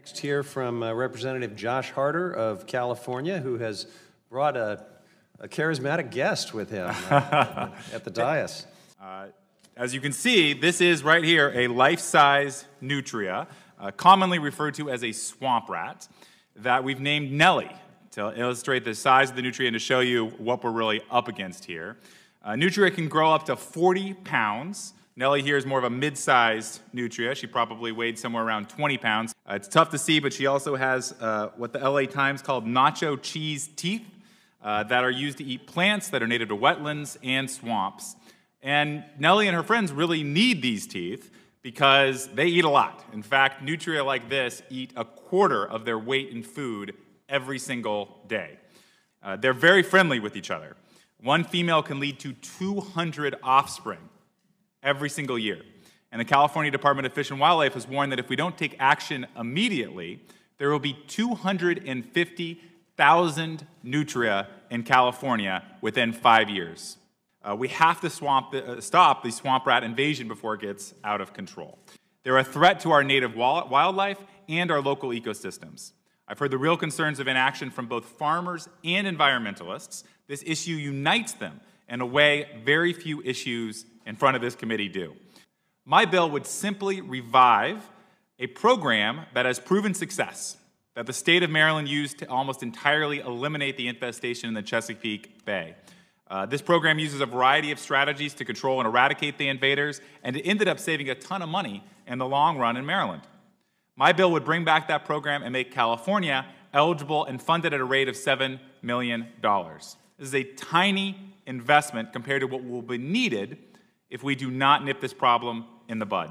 Next here from uh, Representative Josh Harder of California, who has brought a, a charismatic guest with him uh, at the dais. Uh, as you can see, this is right here a life-size nutria, uh, commonly referred to as a swamp rat, that we've named Nellie to illustrate the size of the nutria and to show you what we're really up against here. Uh, nutria can grow up to 40 pounds. Nellie here is more of a mid-sized nutria. She probably weighed somewhere around 20 pounds. Uh, it's tough to see, but she also has uh, what the LA Times called nacho cheese teeth uh, that are used to eat plants that are native to wetlands and swamps. And Nellie and her friends really need these teeth because they eat a lot. In fact, nutria like this eat a quarter of their weight in food every single day. Uh, they're very friendly with each other. One female can lead to 200 offspring every single year. And the California Department of Fish and Wildlife has warned that if we don't take action immediately, there will be 250,000 nutria in California within five years. Uh, we have to swamp, uh, stop the swamp rat invasion before it gets out of control. They're a threat to our native wildlife and our local ecosystems. I've heard the real concerns of inaction from both farmers and environmentalists. This issue unites them in a way very few issues in front of this committee do. My bill would simply revive a program that has proven success, that the state of Maryland used to almost entirely eliminate the infestation in the Chesapeake Bay. Uh, this program uses a variety of strategies to control and eradicate the invaders, and it ended up saving a ton of money in the long run in Maryland. My bill would bring back that program and make California eligible and funded at a rate of $7 million. This is a tiny investment compared to what will be needed if we do not nip this problem in the bud.